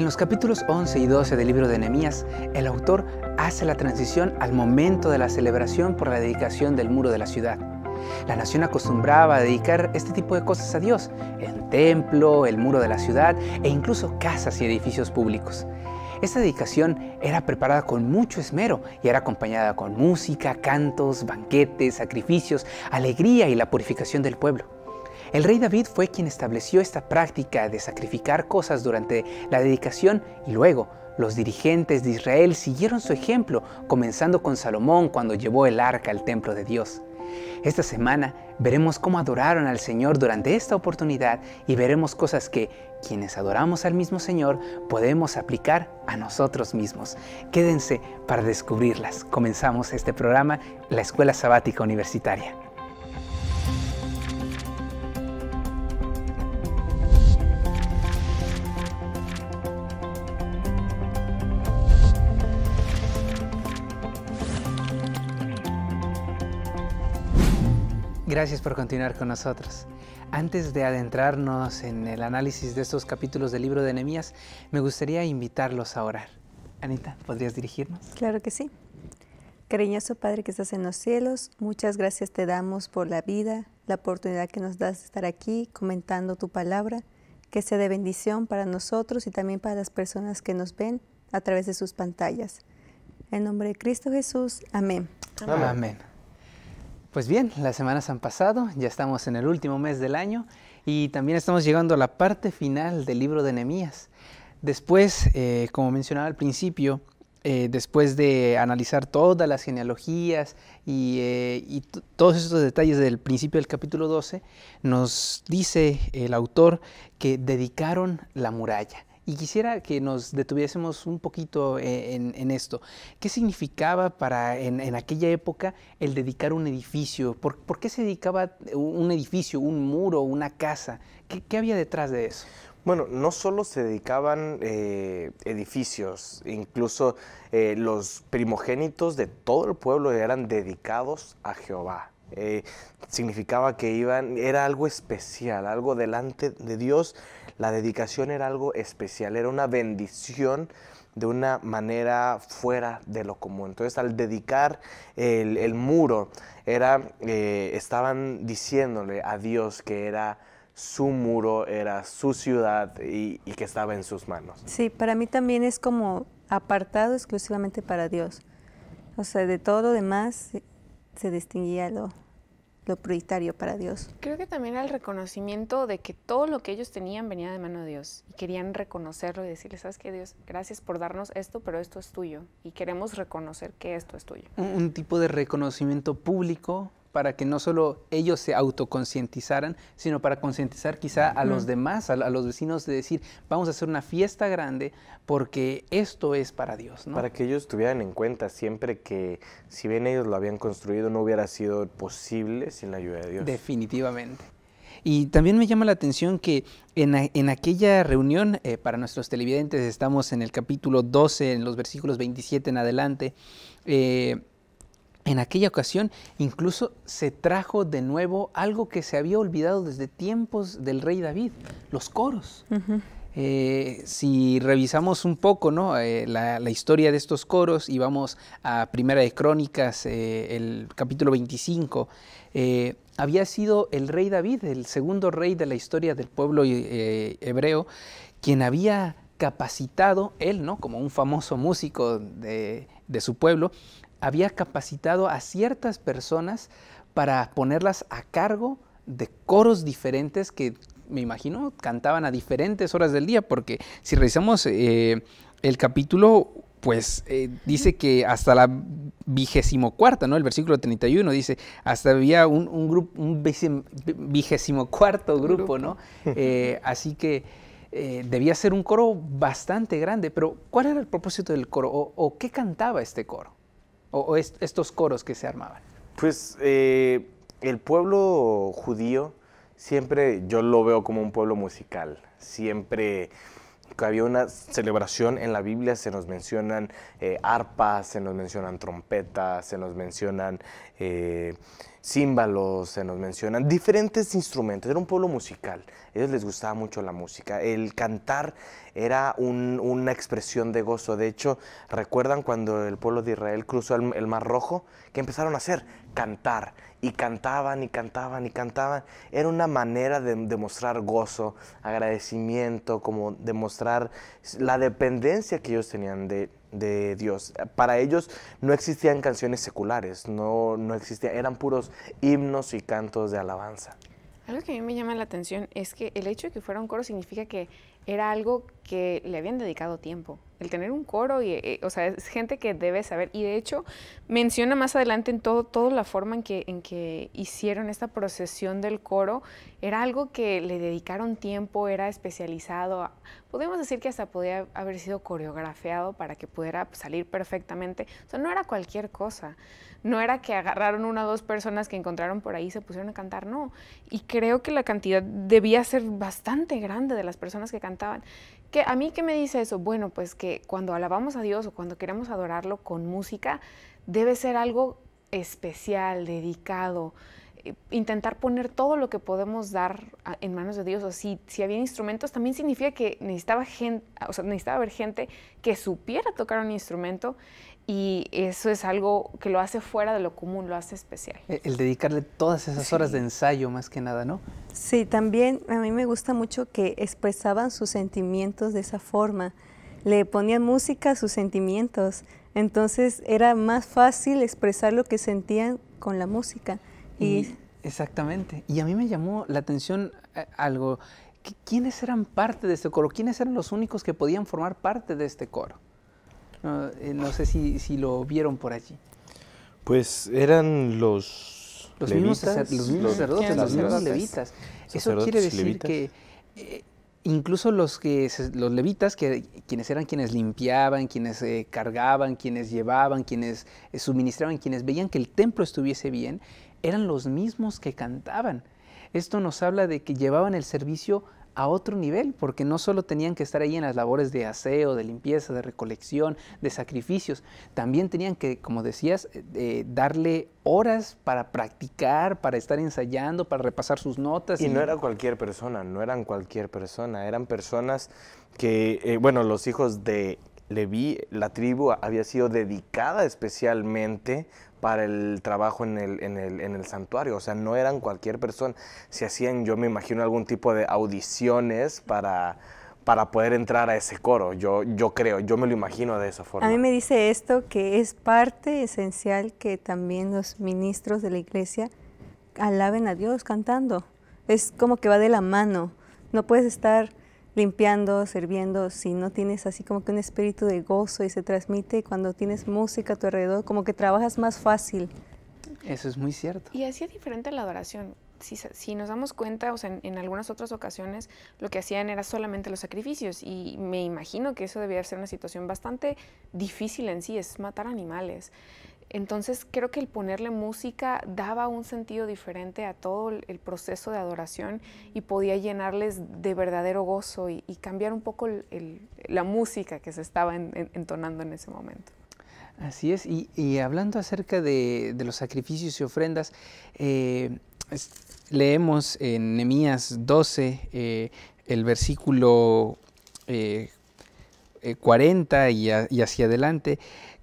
En los capítulos 11 y 12 del libro de Nehemías, el autor hace la transición al momento de la celebración por la dedicación del muro de la ciudad. La nación acostumbraba a dedicar este tipo de cosas a Dios, el templo, el muro de la ciudad e incluso casas y edificios públicos. Esta dedicación era preparada con mucho esmero y era acompañada con música, cantos, banquetes, sacrificios, alegría y la purificación del pueblo. El rey David fue quien estableció esta práctica de sacrificar cosas durante la dedicación y luego los dirigentes de Israel siguieron su ejemplo, comenzando con Salomón cuando llevó el arca al templo de Dios. Esta semana veremos cómo adoraron al Señor durante esta oportunidad y veremos cosas que quienes adoramos al mismo Señor podemos aplicar a nosotros mismos. Quédense para descubrirlas. Comenzamos este programa, la Escuela Sabática Universitaria. Gracias por continuar con nosotros. Antes de adentrarnos en el análisis de estos capítulos del libro de Nehemías, me gustaría invitarlos a orar. Anita, ¿podrías dirigirnos? Claro que sí. Cariñoso Padre que estás en los cielos, muchas gracias te damos por la vida, la oportunidad que nos das de estar aquí comentando tu palabra, que sea de bendición para nosotros y también para las personas que nos ven a través de sus pantallas. En nombre de Cristo Jesús, amén. Amén. amén. Pues bien, las semanas han pasado, ya estamos en el último mes del año y también estamos llegando a la parte final del libro de Nehemías. Después, eh, como mencionaba al principio, eh, después de analizar todas las genealogías y, eh, y todos estos detalles del principio del capítulo 12, nos dice el autor que dedicaron la muralla. Y quisiera que nos detuviésemos un poquito eh, en, esto. ¿Qué significaba para en, aquella época el dedicar un edificio? ¿Por, qué se dedicaba un edificio, un muro, una casa? ¿Qué, había detrás de eso? Bueno, no solo se dedicaban eh, edificios, incluso eh, los primogénitos de todo el pueblo eran dedicados a Jehová. Significaba que iban, era algo especial, algo delante de Dios la dedicación era algo especial, era una bendición de una manera fuera de lo común. Entonces al dedicar el, muro, era, eh, estaban diciéndole a Dios que era su muro, era su ciudad y, que estaba en sus manos. Sí, para mí también es como apartado exclusivamente para Dios. O sea, de todo lo demás se distinguía lo, lo prioritario para Dios. Creo que también era el reconocimiento de que todo lo que ellos tenían venía de mano de Dios y querían reconocerlo y decirle, sabes qué Dios, gracias por darnos esto, pero esto es tuyo y queremos reconocer que esto es tuyo. un tipo de reconocimiento público para que no solo ellos se autoconcientizaran, sino para concientizar quizá a los demás, a, los vecinos, de decir, vamos a hacer una fiesta grande porque esto es para Dios. Para que ellos tuvieran en cuenta siempre que si bien ellos lo habían construido, no hubiera sido posible sin la ayuda de Dios. Definitivamente. Y también me llama la atención que en, aquella reunión, eh, para nuestros televidentes, estamos en el capítulo 12, en los versículos 27 en adelante, eh, en aquella ocasión incluso se trajo de nuevo algo que se había olvidado desde tiempos del rey David, los coros. Eh, si revisamos un poco ¿no? Eh, la, historia de estos coros y vamos a Primera de Crónicas, eh, el capítulo 25, había sido el rey David, el segundo rey de la historia del pueblo hebreo, quien había capacitado, él, ¿no? como un famoso músico de, de su pueblo, había capacitado a ciertas personas para ponerlas a cargo de coros diferentes que me imagino cantaban a diferentes horas del día, porque si revisamos eh, el capítulo, pues eh, dice que hasta la vigésimo cuarta, ¿no? El versículo 31 dice, hasta había un, grupo, un vigésimo cuarto grupo, ¿no? Eh, así que debía ser un coro bastante grande, pero ¿cuál era el propósito del coro o qué cantaba este coro? O, estos coros que se armaban? Pues eh, el pueblo judío siempre yo lo veo como un pueblo musical. Siempre había una celebración en la Biblia se nos mencionan eh, arpas, se nos mencionan trompetas, se nos mencionan eh, címbalos se nos mencionan, diferentes instrumentos. Era un pueblo musical. A ellos les gustaba mucho la música. El cantar era una expresión de gozo. De hecho, recuerdan cuando el pueblo de Israel cruzó el, Mar Rojo, que empezaron a hacer cantar. Y cantaban y cantaban y cantaban. Era una manera de demostrar gozo, agradecimiento, como demostrar la dependencia que ellos tenían de, de Dios. Para ellos no existían canciones seculares, no, no existían, eran puros himnos y cantos de alabanza. Algo que a mí me llama la atención es que el hecho de que fuera un coro significa que era algo que le habían dedicado tiempo. El tener un coro, y, eh, o sea, es gente que debe saber. Y de hecho, menciona más adelante en todo, toda la forma en que, en que hicieron esta procesión del coro. Era algo que le dedicaron tiempo, era especializado. Podemos decir que hasta podía haber sido coreografiado para que pudiera salir perfectamente. O sea, no era cualquier cosa. No era que agarraron una o dos personas que encontraron por ahí y se pusieron a cantar, no. Y creo que la cantidad debía ser bastante grande de las personas que cantaban. Que a mí qué me dice eso? Bueno, pues que cuando alabamos a Dios o cuando queremos adorarlo con música, debe ser algo especial, dedicado, eh, intentar poner todo lo que podemos dar en manos de Dios. O si, si había instrumentos, también significa que necesitaba, gente, o sea, necesitaba haber gente que supiera tocar un instrumento y eso es algo que lo hace fuera de lo común, lo hace especial. E, el, dedicarle todas esas horas de ensayo más que nada, ¿no? Sí, también a mí me gusta mucho que expresaban sus sentimientos de esa forma. Le ponían música a sus sentimientos, entonces era más fácil expresar lo que sentían con la música. Y, exactamente. Y a mí me llamó la atención eh, algo. ¿Quiénes eran parte de este coro? ¿Quiénes eran los únicos que podían formar parte de este coro? Eh, no, sé si, si, lo vieron por allí. Pues eran los, los mismos, los mismos sacerdotes, los mismos levitas. Eso quiere decir que eh, incluso los que los levitas, que quienes eran quienes limpiaban, quienes eh, cargaban, quienes llevaban, quienes suministraban, quienes veían que el templo estuviese bien, eran los mismos que cantaban. Esto nos habla de que llevaban el servicio a otro nivel, porque no solo tenían que estar ahí en las labores de aseo, de limpieza, de recolección, de sacrificios, también tenían que, como decías, eh, darle horas para practicar, para estar ensayando, para repasar sus notas. Y, no era cualquier persona, no eran cualquier persona, eran personas que, eh, bueno, los hijos de Leví, la tribu había sido dedicada especialmente para el trabajo en el, en, el, en el, santuario. O sea, no eran cualquier persona. Se hacían, yo me imagino, algún tipo de audiciones para, para poder entrar a ese coro. Yo, yo creo, yo me lo imagino de esa forma. A mí me dice esto que es parte esencial que también los ministros de la iglesia alaben a Dios cantando. Es como que va de la mano. No puedes estar limpiando, sirviendo, si no tienes así como que un espíritu de gozo y se transmite cuando tienes música a tu alrededor, como que trabajas más fácil. Eso es muy cierto. Y así es diferente la adoración. Si, si, nos damos cuenta, o sea, en, en, algunas otras ocasiones lo que hacían era solamente los sacrificios y me imagino que eso debía ser una situación bastante difícil en sí, es matar animales. Entonces creo que el ponerle música daba un sentido diferente a todo el proceso de adoración y podía llenarles de verdadero gozo y, cambiar un poco la música que se estaba entonando en ese momento. Así es, y, hablando acerca de, los sacrificios y ofrendas, eh, leemos en Nehemías 12 eh, el versículo 40 eh, y hacia adelante,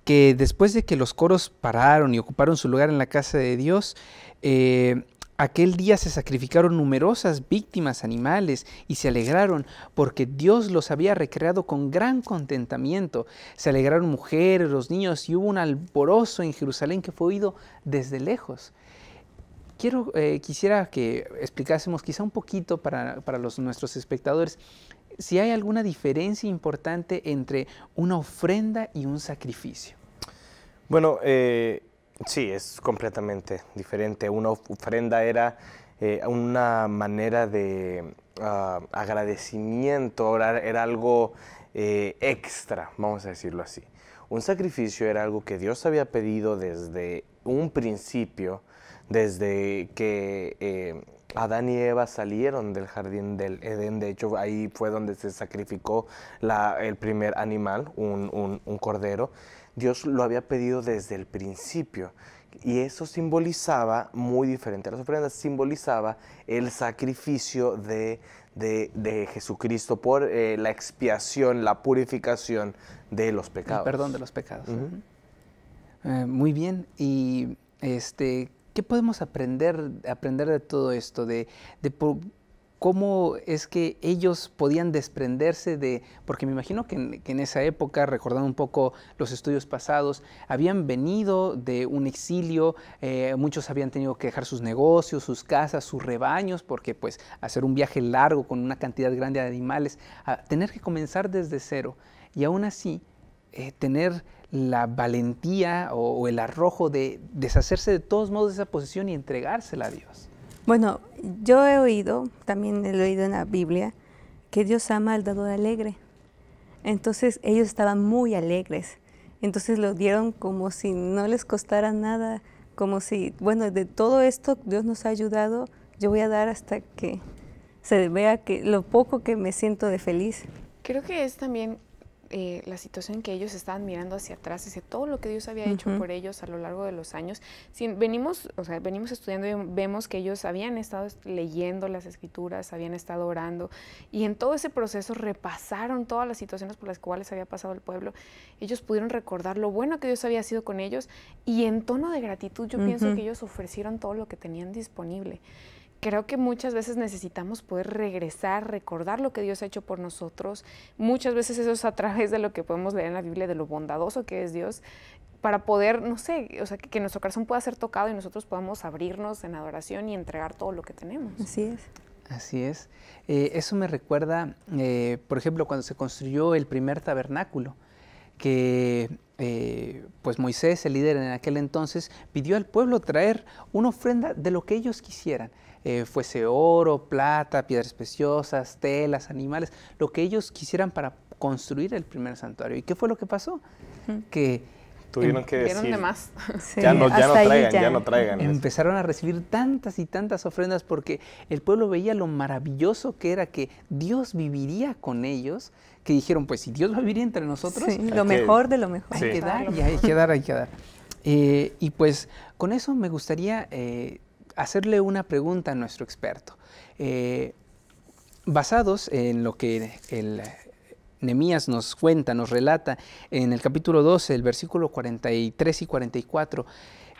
que después de que los coros pararon y ocuparon su lugar en la casa de Dios, eh, aquel día se sacrificaron numerosas víctimas animales y se alegraron porque Dios los había recreado con gran contentamiento. Se alegraron mujeres, los niños y hubo un alborozo en Jerusalén que fue oído desde lejos. Quiero, eh, quisiera que explicásemos quizá un poquito para, para los, nuestros espectadores si hay alguna diferencia importante entre una ofrenda y un sacrificio. Bueno, eh, sí, es completamente diferente. Una ofrenda era eh, una manera de ah, agradecimiento, era, algo eh, extra, vamos a decirlo así. Un sacrificio era algo que Dios había pedido desde un principio, desde que Adán y Eva salieron del jardín del Edén. De hecho, ahí fue donde se sacrificó el primer animal, un cordero. Dios lo había pedido desde el principio. Y eso simbolizaba, muy diferente a las ofrendas, simbolizaba el sacrificio de, de, Jesucristo por eh, la expiación, la purificación de los pecados. El perdón de los pecados. Eh, muy bien. Y este, ¿qué podemos aprender, aprender de todo esto? De, cómo es que ellos podían desprenderse de, porque me imagino que en, esa época, recordando un poco los estudios pasados, habían venido de un exilio, eh, muchos habían tenido que dejar sus negocios, sus casas, sus rebaños, porque pues hacer un viaje largo con una cantidad grande de animales, a tener que comenzar desde cero y aún así eh, tener la valentía o, o el arrojo de deshacerse de todos modos de esa posición y entregársela a Dios. Bueno, yo he oído, también he oído en la Biblia, que Dios ama al dador alegre. Entonces ellos estaban muy alegres. Entonces lo dieron como si no les costara nada, como si, bueno, de todo esto Dios nos ha ayudado, yo voy a dar hasta que se vea que lo poco que me siento de feliz. Creo que es también eh, la situación que ellos estaban mirando hacia atrás, hacia todo lo que Dios había hecho por ellos a lo largo de los años. Si venimos, o sea, venimos estudiando y vemos que ellos habían estado leyendo las escrituras, habían estado orando y en todo ese proceso repasaron todas las situaciones por las cuales había pasado el pueblo. Ellos pudieron recordar lo bueno que Dios había sido con ellos y en tono de gratitud yo pienso que ellos ofrecieron todo lo que tenían disponible creo que muchas veces necesitamos poder regresar, recordar lo que Dios ha hecho por nosotros. Muchas veces eso es a través de lo que podemos leer en la Biblia, de lo bondadoso que es Dios, para poder, no sé, o sea, que, nuestro corazón pueda ser tocado y nosotros podamos abrirnos en adoración y entregar todo lo que tenemos. Así es. Así es. Eh, eso me recuerda, eh, por ejemplo, cuando se construyó el primer tabernáculo, que eh, pues Moisés, el líder en aquel entonces, pidió al pueblo traer una ofrenda de lo que ellos quisieran. Eh, fuese oro, plata, piedras preciosas, telas, animales, lo que ellos quisieran para construir el primer santuario. ¿Y qué fue lo que pasó? Que tuvieron que decir, de más. ya, no, ya no traigan, ya. no traigan. Empezaron a recibir tantas y tantas ofrendas porque el pueblo veía lo maravilloso que era que Dios viviría con ellos, que dijeron, pues si Dios va a vivir entre nosotros, lo mejor de lo mejor. Hay que dar, y hay que dar, hay que dar. Eh, y pues con eso me gustaría eh, hacerle una pregunta a nuestro experto. Eh, basados en lo que el Nemías nos cuenta, nos relata en el capítulo 12, el versículo 43 y 44,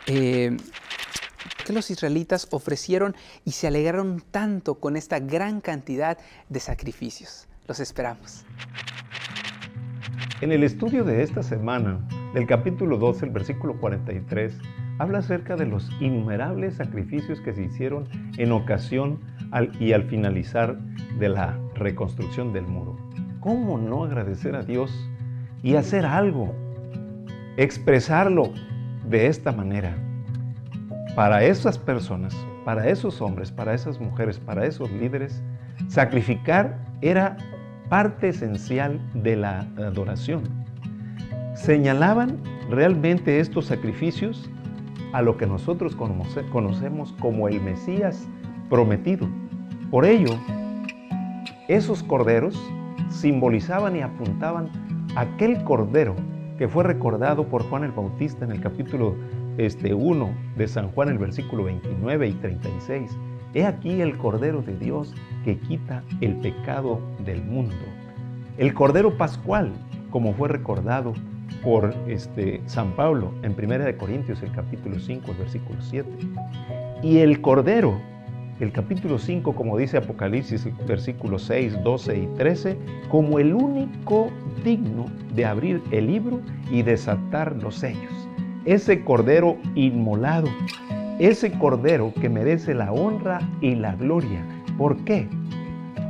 eh, que los israelitas ofrecieron y se alegraron tanto con esta gran cantidad de sacrificios. Los esperamos. En el estudio de esta semana, del capítulo 12, el versículo 43, habla acerca de los innumerables sacrificios que se hicieron en ocasión y al finalizar de la reconstrucción del muro. ¿Cómo no agradecer a Dios y hacer algo? Expresarlo de esta manera. Para esas personas, para esos hombres, para esas mujeres, para esos líderes, sacrificar era parte esencial de la adoración. Señalaban realmente estos sacrificios a lo que nosotros conocemos como el Mesías prometido. Por ello, esos corderos simbolizaban y apuntaban aquel cordero que fue recordado por Juan el Bautista en el capítulo este, 1 de San Juan, el versículo 29 y 36. He aquí el Cordero de Dios que quita el pecado del mundo. El Cordero Pascual, como fue recordado por este, San Pablo en 1 Corintios, el capítulo 5, el versículo 7. Y el Cordero, el capítulo 5, como dice Apocalipsis, versículos 6, 12 y 13, como el único digno de abrir el libro y desatar los sellos. Ese Cordero inmolado, ese Cordero que merece la honra y la gloria. ¿Por qué?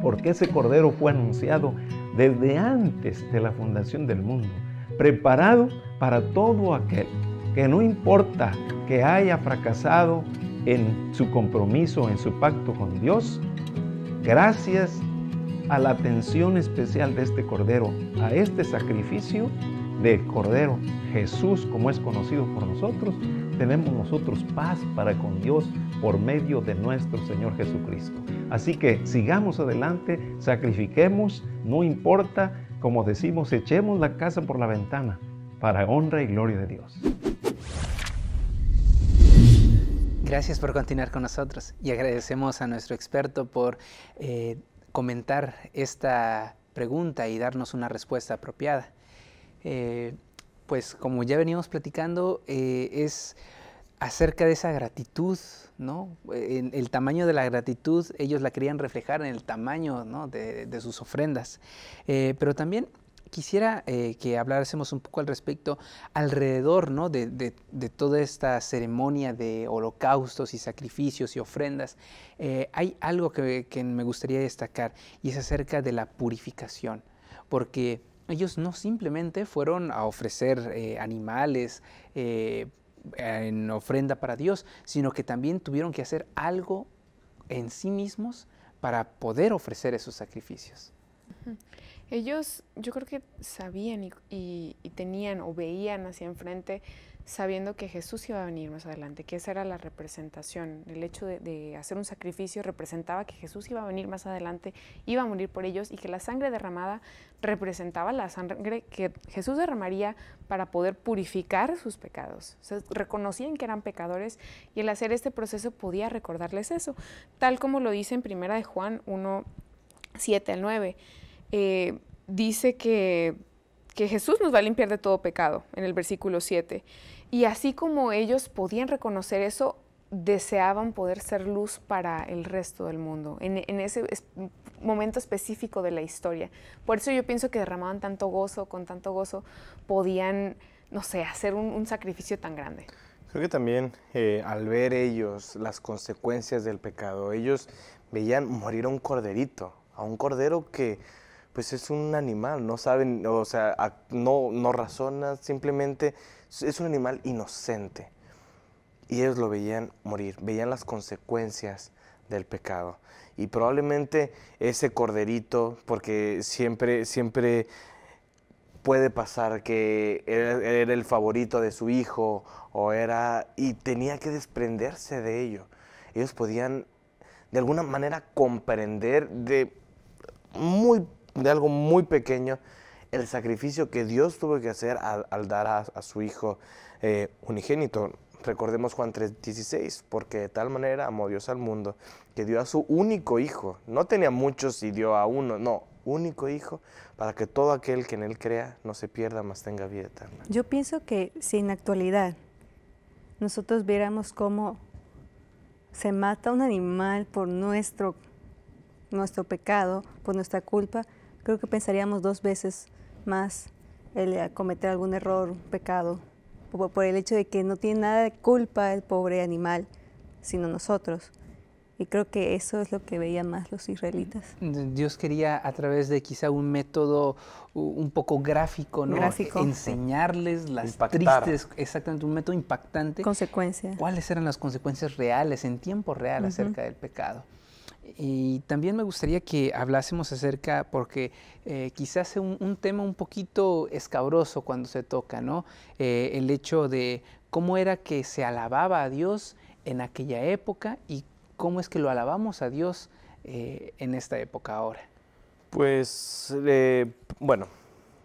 Porque ese Cordero fue anunciado desde antes de la fundación del mundo preparado para todo aquel que no importa que haya fracasado en su compromiso, en su pacto con Dios, gracias a la atención especial de este Cordero, a este sacrificio del Cordero Jesús, como es conocido por nosotros, tenemos nosotros paz para con Dios por medio de nuestro Señor Jesucristo. Así que sigamos adelante, sacrifiquemos, no importa como decimos, echemos la casa por la ventana para honra y gloria de Dios. Gracias por continuar con nosotros y agradecemos a nuestro experto por eh, comentar esta pregunta y darnos una respuesta apropiada. Eh, pues como ya veníamos platicando, eh, es acerca de esa gratitud, ¿no? El, tamaño de la gratitud, ellos la querían reflejar en el tamaño de, sus ofrendas. Eh, pero también quisiera eh, que hablásemos un poco al respecto alrededor ¿no? de, toda esta ceremonia de holocaustos y sacrificios y ofrendas. Eh, hay algo que me gustaría destacar y es acerca de la purificación, porque ellos no simplemente fueron a ofrecer animales, en ofrenda para Dios, sino que también tuvieron que hacer algo en sí mismos para poder ofrecer esos sacrificios. Ellos, yo creo que sabían y, tenían o veían hacia enfrente sabiendo que Jesús iba a venir más adelante, que esa era la representación. El hecho de, hacer un sacrificio representaba que Jesús iba a venir más adelante, iba a morir por ellos y que la sangre derramada representaba la sangre que Jesús derramaría para poder purificar sus pecados. reconocían que eran pecadores y el hacer este proceso podía recordarles eso, tal como lo dice en Primera de Juan 1, 7 al 9. Eh, dice que que Jesús nos va a limpiar de todo pecado, en el versículo 7. Y así como ellos podían reconocer eso, deseaban poder ser luz para el resto del mundo, en, ese momento específico de la historia. Por eso yo pienso que derramaban tanto gozo, con tanto gozo, podían, no sé, hacer un, sacrificio tan grande. Creo que también eh, al ver ellos las consecuencias del pecado, ellos veían morir a un corderito, a un cordero que pues es un animal, no saben, o sea, no, no razona, simplemente es un animal inocente. Y ellos lo veían morir, veían las consecuencias del pecado. Y probablemente ese corderito, porque siempre, siempre puede pasar que era, el favorito de su hijo o era y tenía que desprenderse de ello. Ellos podían de alguna manera comprender de muy de algo muy pequeño el sacrificio que Dios tuvo que hacer al, dar a, su Hijo eh, unigénito. Recordemos Juan 3:16, porque de tal manera amó Dios al mundo que dio a su único Hijo. No tenía muchos y dio a uno, no, único Hijo, para que todo aquel que en Él crea no se pierda, mas tenga vida eterna. Yo pienso que si en actualidad nosotros viéramos cómo se mata un animal por nuestro, nuestro pecado, por nuestra culpa, creo que pensaríamos dos veces más el cometer algún error, un pecado, por, el hecho de que no tiene nada de culpa el pobre animal, sino nosotros. Y creo que eso es lo que veían más los israelitas. Dios quería a través de quizá un método un poco gráfico, ¿no? Gráfico. Enseñarles las tristes, exactamente, un método impactante. Consecuencias. ¿Cuáles eran las consecuencias reales, en tiempo real, acerca del pecado? Y también me gustaría que hablásemos acerca, porque eh, quizás es un, tema un poquito escabroso cuando se toca, ¿no? Eh, el hecho de cómo era que se alababa a Dios en aquella época y cómo es que lo alabamos a Dios eh, en esta época ahora. Pues, bueno,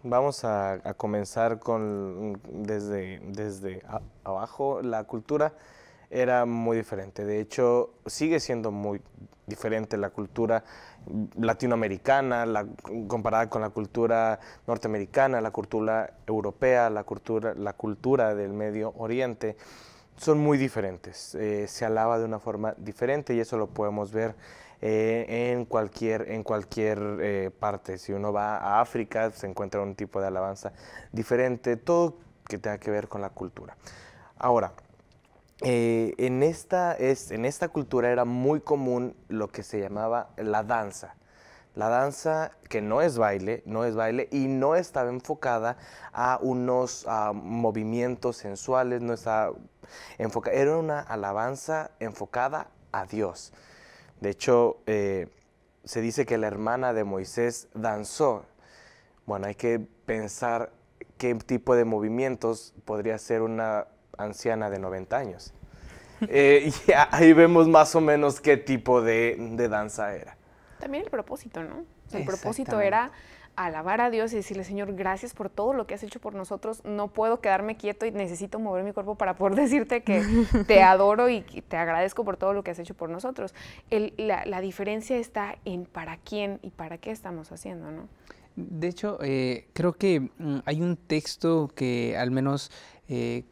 vamos a, comenzar con desde, desde abajo. La cultura era muy diferente. De hecho, sigue siendo muy diferente la cultura latinoamericana, la, comparada con la cultura norteamericana, la cultura europea, la cultura, la cultura del Medio Oriente, son muy diferentes. Eh, se alaba de una forma diferente y eso lo podemos ver eh, en cualquier, en cualquier eh, parte. Si uno va a África, se encuentra un tipo de alabanza diferente, todo que tenga que ver con la cultura. Ahora, eh, en, esta, es, en esta cultura era muy común lo que se llamaba la danza. La danza que no es baile, no es baile y no estaba enfocada a unos movimientos sensuales, no estaba enfocada, era una alabanza enfocada a Dios. De hecho, eh, se dice que la hermana de Moisés danzó. Bueno, hay que pensar qué tipo de movimientos podría ser una anciana de 90 años. Eh, y ahí vemos más o menos qué tipo de, danza era. También el propósito, ¿no? el propósito era alabar a Dios y decirle, Señor, gracias por todo lo que has hecho por nosotros. No puedo quedarme quieto y necesito mover mi cuerpo para poder decirte que te adoro y te agradezco por todo lo que has hecho por nosotros. la, diferencia está en para quién y para qué estamos haciendo, ¿no? De hecho, eh, creo que mm, hay un texto que al menos eh,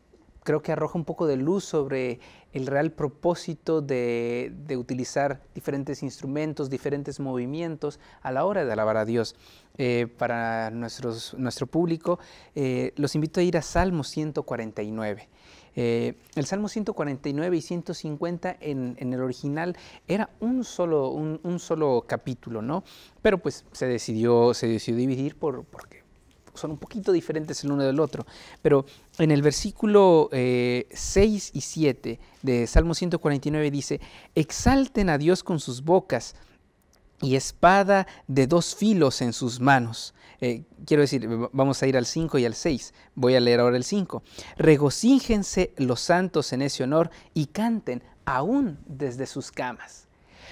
creo que arroja un poco de luz sobre el real propósito de, utilizar diferentes instrumentos, diferentes movimientos a la hora de alabar a Dios. Eh, para nuestros, nuestro público, eh, los invito a ir a Salmo 149. Eh, el Salmo 149 y 150 en, en el original era un solo, un, solo capítulo, ¿no? Pero pues se decidió, se decidió dividir por, porque son un poquito diferentes el uno del otro, pero en el versículo 6 eh, y 7 de Salmo 149 dice, exalten a Dios con sus bocas y espada de dos filos en sus manos. Eh, quiero decir, vamos a ir al 5 y al 6. Voy a leer ahora el 5. Regocíjense los santos en ese honor y canten aún desde sus camas.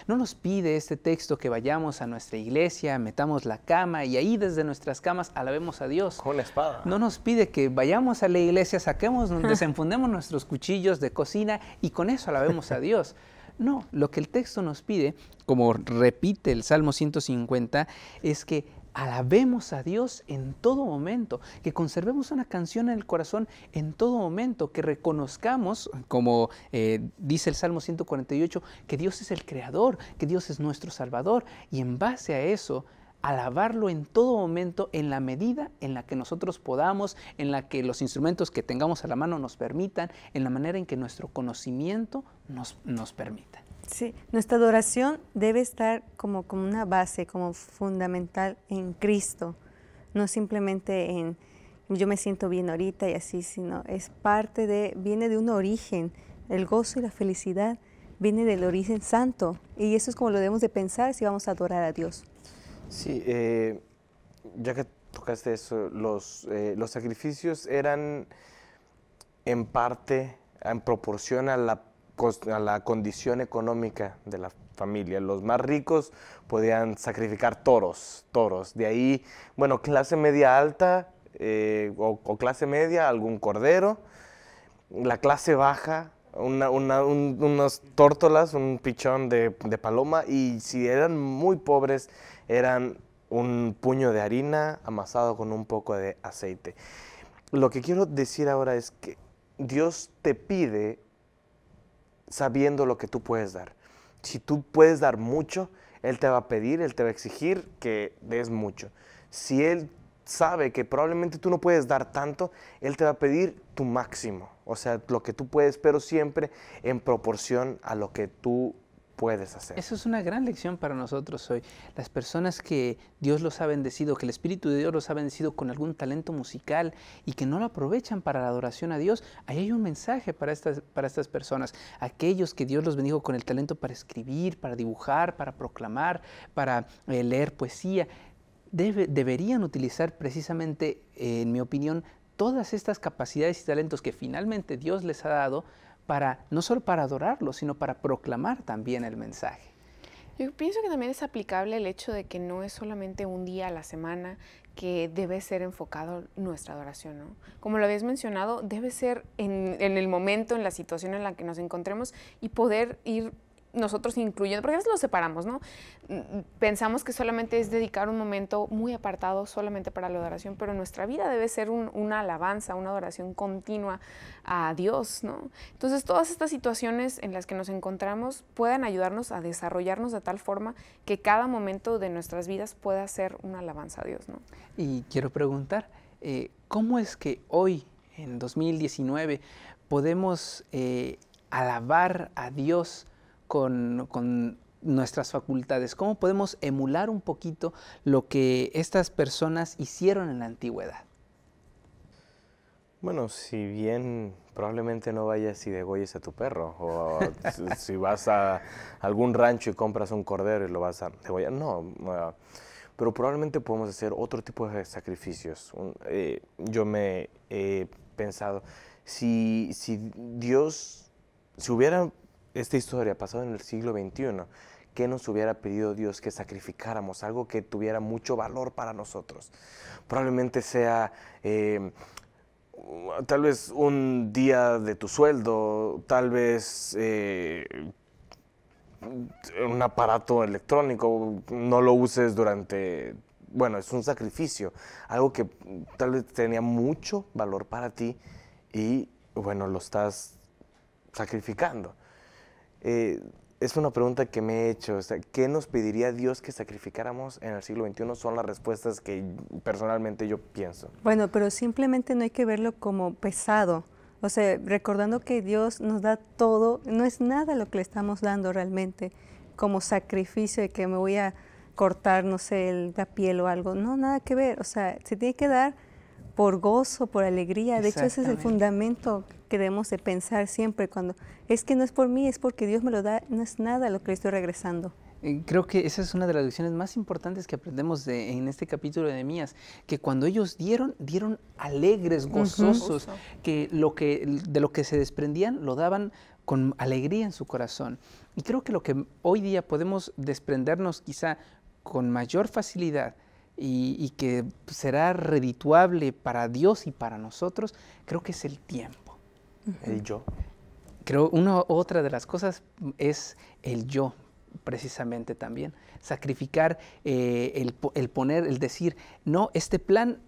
No nos pide este texto que vayamos a nuestra iglesia, metamos la cama y ahí desde nuestras camas alabemos a Dios. Con la espada. No nos pide que vayamos a la iglesia, saquemos, desenfundemos nuestros cuchillos de cocina y con eso alabemos a Dios. No, lo que el texto nos pide, como repite el Salmo 150, es que alabemos a Dios en todo momento, que conservemos una canción en el corazón en todo momento, que reconozcamos, como eh, dice el Salmo 148, que Dios es el Creador, que Dios es nuestro Salvador, y en base a eso, alabarlo en todo momento, en la medida en la que nosotros podamos, en la que los instrumentos que tengamos a la mano nos permitan, en la manera en que nuestro conocimiento nos, nos permita. Sí, nuestra adoración debe estar como, como una base, como fundamental en Cristo, no simplemente en yo me siento bien ahorita y así, sino es parte de, viene de un origen, el gozo y la felicidad viene del origen santo y eso es como lo debemos de pensar si vamos a adorar a Dios. Sí, eh, ya que tocaste eso, los, eh, los sacrificios eran en parte en proporción a la a la condición económica de la familia. Los más ricos podían sacrificar toros, toros. De ahí, bueno, clase media alta eh, o, clase media, algún cordero. La clase baja, una, unas tórtolas, un pichón de paloma. Y si eran muy pobres, eran un puño de harina amasado con un poco de aceite. Lo que quiero decir ahora es que Dios te pide sabiendo lo que tú puedes dar. Si tú puedes dar mucho, Él te va a pedir, Él te va a exigir que des mucho. Si Él sabe que probablemente tú no puedes dar tanto, Él te va a pedir tu máximo, o sea, lo que tú puedes, pero siempre en proporción a lo que tú Eso es una gran lección para nosotros hoy. Las personas que Dios los ha bendecido, que el Espíritu de Dios los ha bendecido con algún talento musical y que no lo aprovechan para la adoración a Dios, ahí hay un mensaje para estas, para estas personas. Aquellos que Dios los bendijo con el talento para escribir, para dibujar, para proclamar, para eh, leer poesía, deberían utilizar precisamente, en mi opinión, todas estas capacidades y talentos que finalmente Dios les ha dado para no solo para adorarlo, sino para proclamar también el mensaje. Yo pienso que también es aplicable el hecho de que no es solamente un día a la semana que debe ser enfocado nuestra adoración, ¿no? Como lo habías mencionado, debe ser en, en el momento, en la situación en la que nos encontremos y poder ir nosotros incluyendo, porque a veces lo separamos, ¿no? Mm, pensamos que solamente es dedicar un momento muy apartado solamente para la adoración, pero nuestra vida debe ser una alabanza, una adoración continua a Dios, ¿no? Entonces todas estas situaciones en las que nos encontramos puedan ayudarnos a desarrollarnos de tal forma que cada momento de nuestras vidas pueda ser una alabanza a Dios, ¿no? Y quiero preguntar, eh, ¿cómo es que hoy, en 2019, podemos eh, alabar a Dios con, nuestras facultades? ¿Cómo podemos emular un poquito lo que estas personas hicieron en la antigüedad? Bueno, si bien probablemente no vayas y degolles a tu perro, o si vas a algún rancho y compras un cordero y lo vas a degollar, no, pero probablemente podemos hacer otro tipo de sacrificios. Eh, yo me he pensado, si, si Dios, si hubiera esta historia pasada en el siglo XXI, ¿qué nos hubiera pedido Dios que sacrificáramos? Algo que tuviera mucho valor para nosotros. Probablemente sea eh, tal vez un día de tu sueldo, tal vez eh, un aparato electrónico, no lo uses durante, bueno, es un sacrificio, algo que tal vez tenía mucho valor para ti y bueno, lo estás sacrificando. Eh, es una pregunta que me he hecho. ¿Qué nos pediría Dios que sacrificáramos en el siglo XXI? Son las respuestas que personalmente yo pienso. Bueno, pero simplemente no hay que verlo como pesado. O sea, recordando que Dios nos da todo, no es nada lo que le estamos dando realmente como sacrificio de que me voy a cortar, no sé, la piel o algo. No, nada que ver. O sea, se tiene que dar por gozo, por alegría. De hecho, ese es el fundamento que debemos de pensar siempre cuando es que no es por mí, es porque Dios me lo da, no es nada lo que le estoy regresando. Creo que esa es una de las lecciones más importantes que aprendemos de, en este capítulo de Nehemías, que cuando ellos dieron, dieron alegres, gozosos, que, lo que de lo que se desprendían lo daban con alegría en su corazón. Y creo que lo que hoy día podemos desprendernos quizá con mayor facilidad y, que será redituable para Dios y para nosotros, creo que es el tiempo. El yo. Creo una otra de las cosas es el yo, precisamente también. Sacrificar eh, el, poner, el decir, no, este plan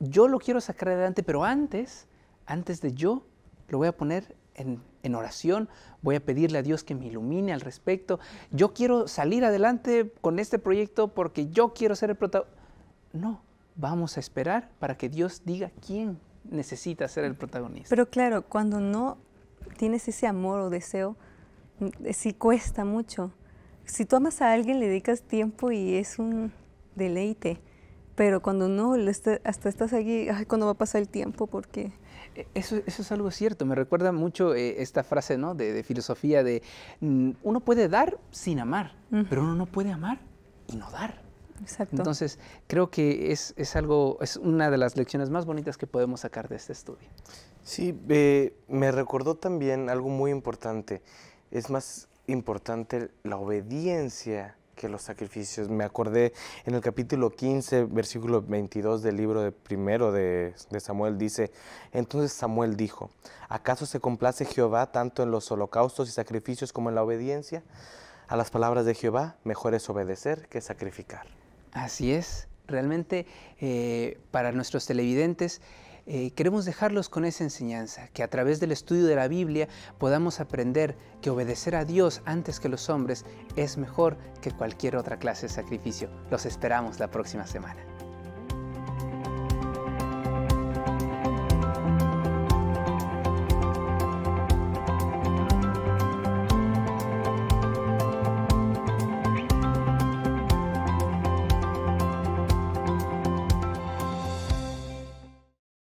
yo lo quiero sacar adelante, pero antes, antes de yo, lo voy a poner en, en, oración, voy a pedirle a Dios que me ilumine al respecto. Yo quiero salir adelante con este proyecto porque yo quiero ser el protagonista. No, vamos a esperar para que Dios diga quién necesita ser el protagonista. Pero claro, cuando no tienes ese amor o deseo, mm, sí cuesta mucho. Si tú amas a alguien, le dedicas tiempo y es un deleite. Pero cuando no, hasta estás ay, ¿cuándo va a pasar el tiempo? Porque... E, eso, eso es algo cierto. Me recuerda mucho eh, esta frase ¿no? de, filosofía de mm, uno puede dar sin amar, pero uno no puede amar y no dar. Entonces, creo que es, algo, es una de las lecciones más bonitas que podemos sacar de este estudio. Sí, eh, me recordó también algo muy importante. Es más importante la obediencia que los sacrificios. Me acordé en el capítulo 15, versículo 22 del libro de primero de, de, Samuel, dice, entonces Samuel dijo, ¿acaso se complace Jehová tanto en los holocaustos y sacrificios como en la obediencia? A las palabras de Jehová, mejor es obedecer que sacrificar. Así es, realmente eh, para nuestros televidentes eh, queremos dejarlos con esa enseñanza, que a través del estudio de la Biblia podamos aprender que obedecer a Dios antes que los hombres es mejor que cualquier otra clase de sacrificio. Los esperamos la próxima semana.